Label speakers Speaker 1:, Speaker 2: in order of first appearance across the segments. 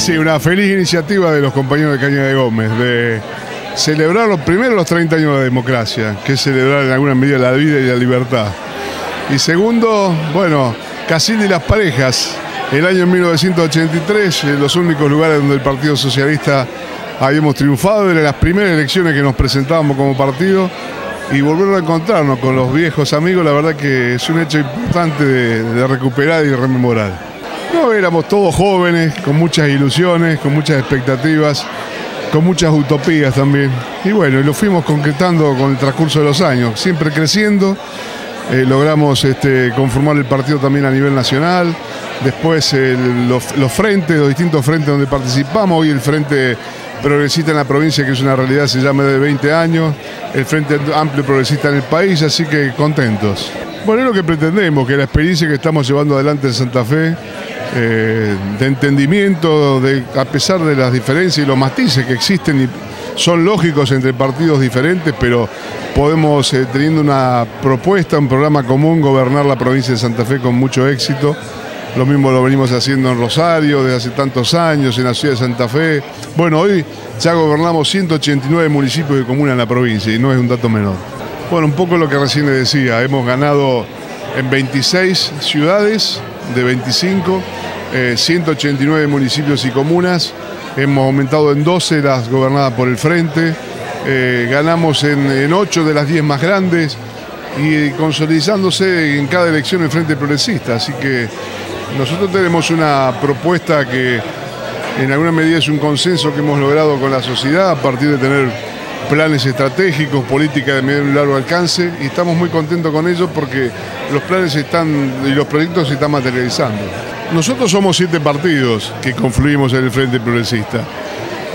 Speaker 1: sí, una feliz iniciativa de los compañeros de Caña de Gómez de celebrar los, primero los 30 años de la democracia, que es celebrar en alguna medida la vida y la libertad. Y segundo, bueno, Casilda y las parejas, el año 1983, en los únicos lugares donde el Partido Socialista habíamos triunfado, eran las primeras elecciones que nos presentábamos como partido y volver a encontrarnos con los viejos amigos, la verdad que es un hecho importante de recuperar y rememorar. No, éramos todos jóvenes, con muchas ilusiones, con muchas expectativas, con muchas utopías también. Y bueno, lo fuimos concretando con el transcurso de los años, siempre creciendo. Eh, logramos este, conformar el partido también a nivel nacional. Después los, los frentes, los distintos frentes donde participamos. Hoy el Frente Progresista en la provincia, que es una realidad, se llama de 20 años. El Frente Amplio Progresista en el país, así que contentos. Bueno, es lo que pretendemos, que la experiencia que estamos llevando adelante en Santa Fe eh, de entendimiento, de, a pesar de las diferencias y los matices que existen y son lógicos entre partidos diferentes, pero podemos, eh, teniendo una propuesta, un programa común, gobernar la provincia de Santa Fe con mucho éxito. Lo mismo lo venimos haciendo en Rosario desde hace tantos años, en la ciudad de Santa Fe. Bueno, hoy ya gobernamos 189 municipios y comunas en la provincia y no es un dato menor. Bueno, un poco lo que recién le decía, hemos ganado en 26 ciudades de 25 189 eh, municipios y comunas, hemos aumentado en 12 las gobernadas por el Frente, eh, ganamos en, 8 de las 10 más grandes y consolidándose en cada elección el Frente Progresista. Así que nosotros tenemos una propuesta que en alguna medida es un consenso que hemos logrado con la sociedad a partir de tener planes estratégicos, políticas de medio y largo alcance y estamos muy contentos con ello porque los planes están y los proyectos se están materializando. Nosotros somos siete partidos que confluimos en el Frente Progresista.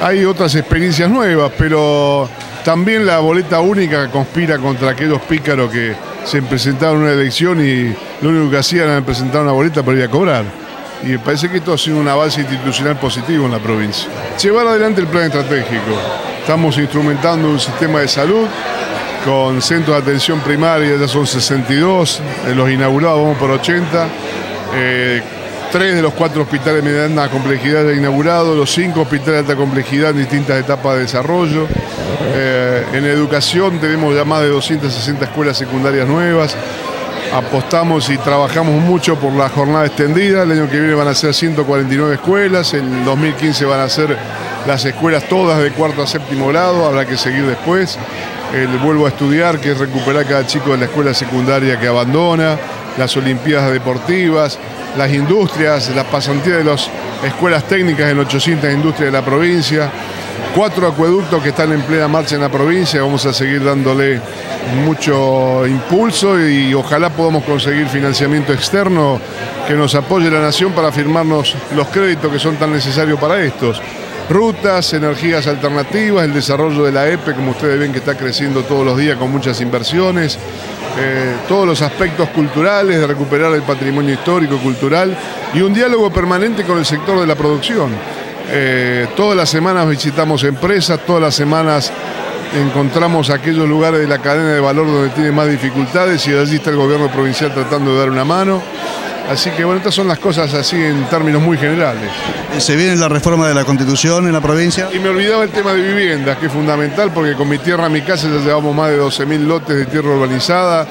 Speaker 1: Hay otras experiencias nuevas, pero también la boleta única conspira contra aquellos pícaros que se presentaron en una elección y lo único que hacían era presentar una boleta para ir a cobrar. Y me parece que esto ha sido una base institucional positivo en la provincia. Llevar adelante el plan estratégico. Estamos instrumentando un sistema de salud con centros de atención primaria, ya son 62, en los inaugurados vamos por 80. Tres de los cuatro hospitales de mediana complejidad ya inaugurados, los cinco hospitales de alta complejidad en distintas etapas de desarrollo. Eh, en educación tenemos ya más de 260 escuelas secundarias nuevas. Apostamos y trabajamos mucho por la jornada extendida. El año que viene van a ser 149 escuelas. En 2015 van a ser las escuelas todas de cuarto a séptimo grado. Habrá que seguir después. El vuelvo a estudiar, que es recuperar cada chico de la escuela secundaria que abandona. Las Olimpiadas Deportivas las industrias, la pasantía de las escuelas técnicas en 800 industrias de la provincia, cuatro acueductos que están en plena marcha en la provincia, vamos a seguir dándole mucho impulso y ojalá podamos conseguir financiamiento externo que nos apoye la nación para firmarnos los créditos que son tan necesarios para estos. Rutas, energías alternativas, el desarrollo de la EPE, como ustedes ven que está creciendo todos los días con muchas inversiones, eh, todos los aspectos culturales, de recuperar el patrimonio histórico, cultural y un diálogo permanente con el sector de la producción. Eh, todas las semanas visitamos empresas, todas las semanas encontramos aquellos lugares de la cadena de valor donde tiene más dificultades y allí está el gobierno provincial tratando de dar una mano. Así que bueno, estas son las cosas así en términos muy generales.
Speaker 2: ¿Se viene la reforma de la constitución en la provincia?
Speaker 1: Y me olvidaba el tema de viviendas, que es fundamental porque con mi tierra, mi casa ya llevamos más de 12.000 lotes de tierra urbanizada,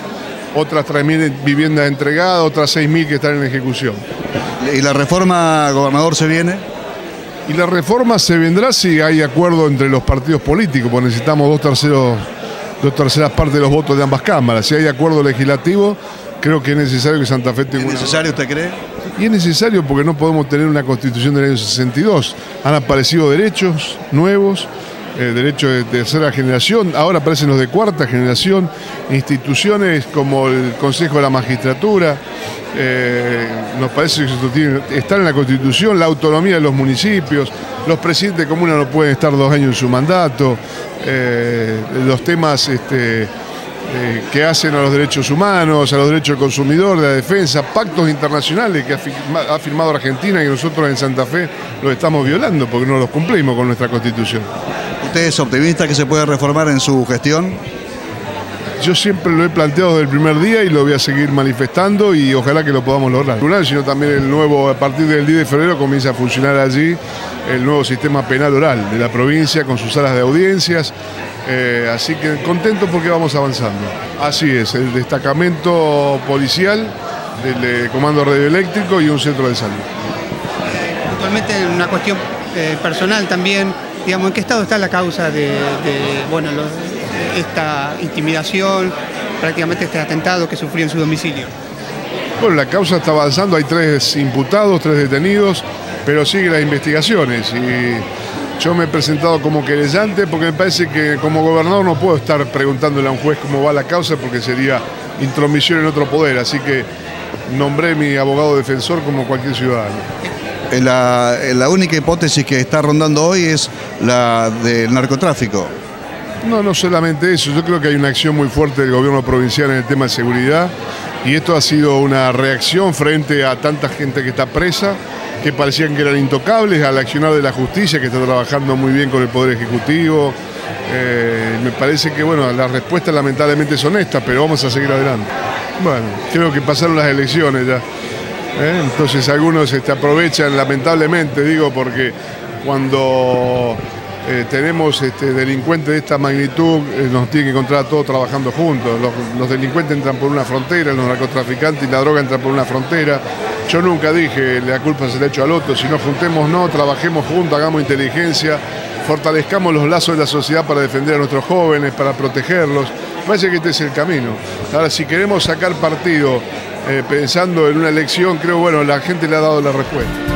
Speaker 1: otras 3.000 viviendas entregadas, otras 6.000 que están en ejecución.
Speaker 2: ¿Y la reforma, gobernador, se viene?
Speaker 1: Y la reforma se vendrá si hay acuerdo entre los partidos políticos, porque necesitamos dos, terceros, dos terceras partes de los votos de ambas cámaras. Si hay acuerdo legislativo, creo que es necesario que Santa Fe tenga
Speaker 2: ¿Es necesario usted cree?
Speaker 1: Y es necesario porque no podemos tener una constitución del año 62. Han aparecido derechos nuevos, eh, derechos de tercera generación, ahora aparecen los de cuarta generación, instituciones como el Consejo de la Magistratura, eh, nos parece que estar en la Constitución, la autonomía de los municipios, los presidentes de no pueden estar dos años en su mandato, eh, los temas este, eh, que hacen a los derechos humanos, a los derechos del consumidor, de la defensa, pactos internacionales que ha firmado Argentina y nosotros en Santa Fe los estamos violando porque no los cumplimos con nuestra constitución.
Speaker 2: ¿Usted es optimista que se puede reformar en su gestión?
Speaker 1: yo siempre lo he planteado desde el primer día y lo voy a seguir manifestando y ojalá que lo podamos lograr. Sino también el nuevo, a partir del 10 de febrero comienza a funcionar allí el nuevo sistema penal oral de la provincia con sus salas de audiencias. Eh, así que contento porque vamos avanzando. Así es, el destacamento policial del eh, Comando Radioeléctrico y un centro de salud.
Speaker 3: Actualmente una cuestión eh, personal también, digamos, ¿en qué estado está la causa de, bueno, esta intimidación, prácticamente este atentado que sufrió en su domicilio?
Speaker 1: Bueno, la causa está avanzando, hay tres imputados, tres detenidos, pero sigue las investigaciones y yo me he presentado como querellante porque me parece que como gobernador no puedo estar preguntándole a un juez cómo va la causa porque sería intromisión en otro poder, así que nombré mi abogado defensor como cualquier ciudadano.
Speaker 2: La, única hipótesis que está rondando hoy es la del narcotráfico.
Speaker 1: No, no solamente eso, yo creo que hay una acción muy fuerte del gobierno provincial en el tema de seguridad y esto ha sido una reacción frente a tanta gente que está presa, que parecían que eran intocables, al accionar de la justicia que está trabajando muy bien con el Poder Ejecutivo. Eh, me parece que bueno, las respuestas lamentablemente son estas, pero vamos a seguir adelante. Bueno, creo que pasaron las elecciones ya. ¿Eh? Entonces algunos este, aprovechan lamentablemente, digo, porque cuando eh, tenemos este, delincuentes de esta magnitud, eh, nos tienen que encontrar a todos trabajando juntos. Los, delincuentes entran por una frontera, los narcotraficantes y la droga entran por una frontera. Yo nunca dije la culpa se le ha hecho al otro, si no no, trabajemos juntos, hagamos inteligencia, fortalezcamos los lazos de la sociedad para defender a nuestros jóvenes, para protegerlos. Parece que este es el camino. Ahora, si queremos sacar partido eh, pensando en una elección, creo, bueno, la gente le ha dado la respuesta.